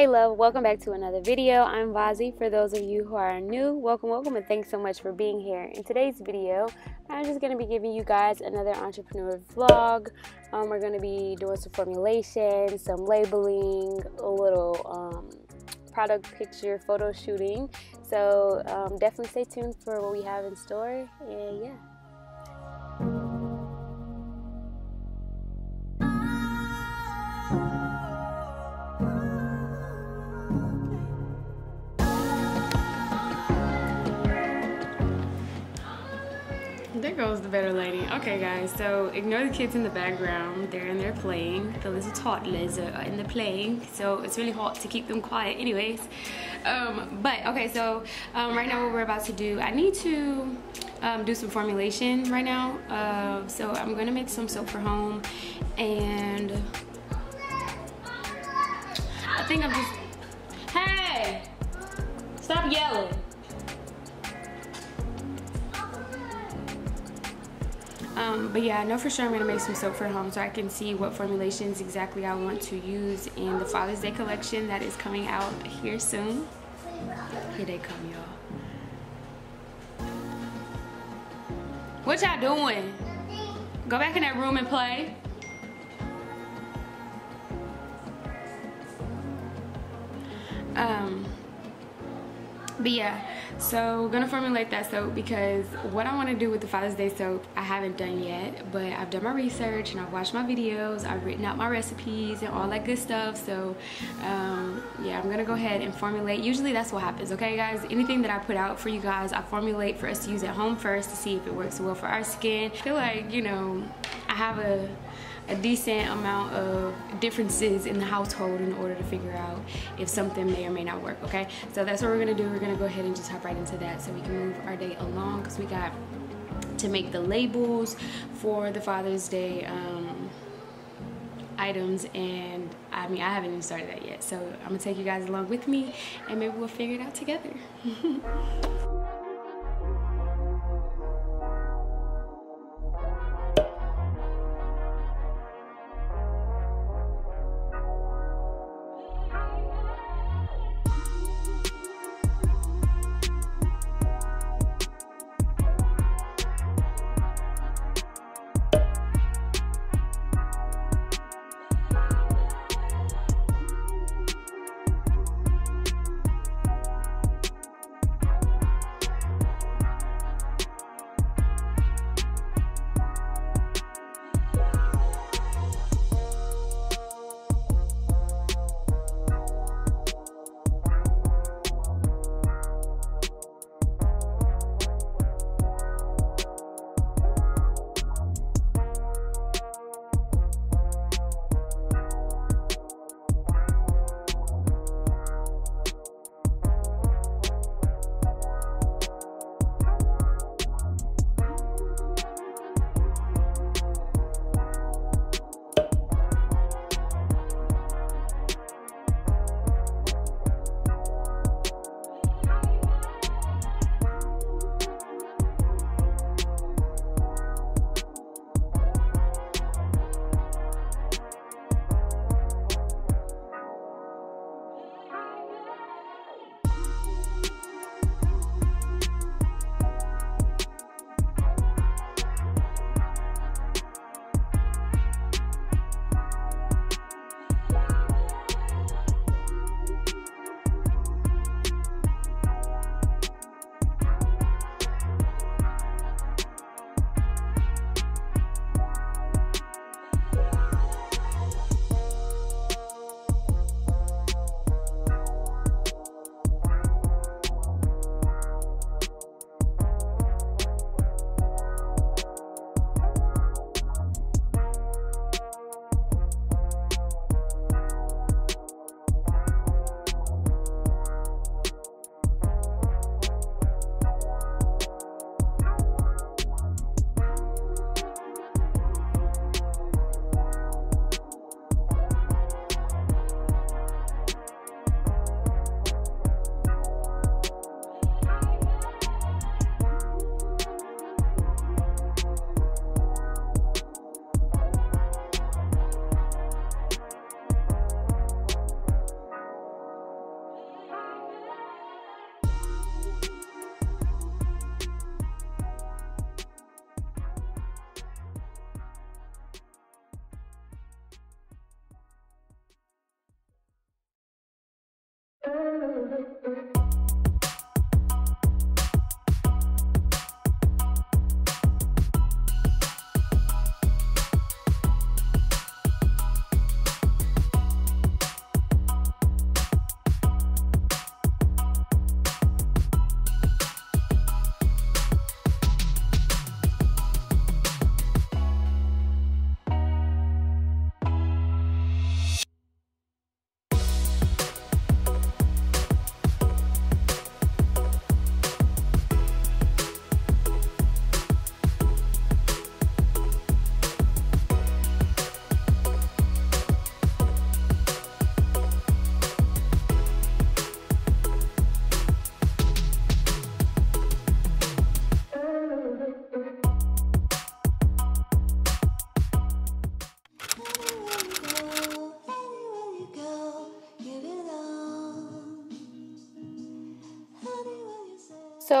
Hey love, welcome back to another video. I'm Vazhii. For those of you who are new, welcome, welcome, and thanks so much for being here. In today's video, I'm just going to be giving you guys another entrepreneur vlog. Um, we're going to be doing some formulation, some labeling, a little um, product picture photo shooting. So um, definitely stay tuned for what we have in store. And yeah. Better lady. Okay, guys, so ignore the kids in the background. They're in there playing. The little toddlers are in the playing, so it's really hard to keep them quiet anyways. Um, but, okay, so um, right now what we're about to do, I need to um, do some formulation right now. Uh, so I'm gonna make some soap for home, and I think I'm just, hey, stop yelling. Um, but yeah, I know for sure I'm going to make some soap for home so I can see what formulations exactly I want to use in the Father's Day collection that is coming out here soon. Here they come, y'all. What y'all doing? Go back in that room and play. Um, but yeah, so we're gonna formulate that soap because what I wanna do with the Father's Day soap, I haven't done yet, but I've done my research and I've watched my videos, I've written out my recipes and all that good stuff. So um, yeah, I'm gonna go ahead and formulate. Usually that's what happens, okay guys? Anything that I put out for you guys, I formulate for us to use at home first to see if it works well for our skin. I feel like, you know, I have a a decent amount of differences in the household in order to figure out if something may or may not work, okay? So that's what we're gonna do. We're gonna go ahead and just hop right into that so we can move our day along because we got to make the labels for the Father's Day um, items and I mean I haven't even started that yet so I'm gonna take you guys along with me and maybe we'll figure it out together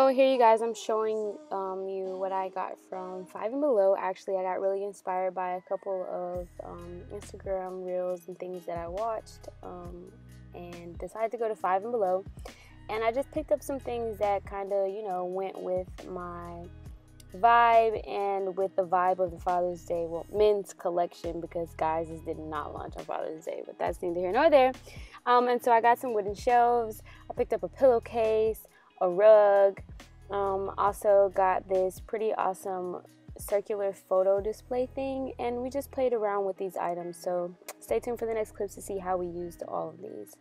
here you guys, I'm showing um, you what I got from Five and Below. Actually, I got really inspired by a couple of um, Instagram reels and things that I watched um, and decided to go to Five and Below. And I just picked up some things that kind of, you know, went with my vibe and with the vibe of the Father's Day, well, men's collection because guys did not launch on Father's Day, but that's neither here nor there. Um, and so I got some wooden shelves. I picked up a pillowcase, a rug. Um, also got this pretty awesome circular photo display thing, and we just played around with these items. So stay tuned for the next clips to see how we used all of these.